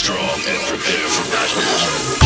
strong and prepare for battle.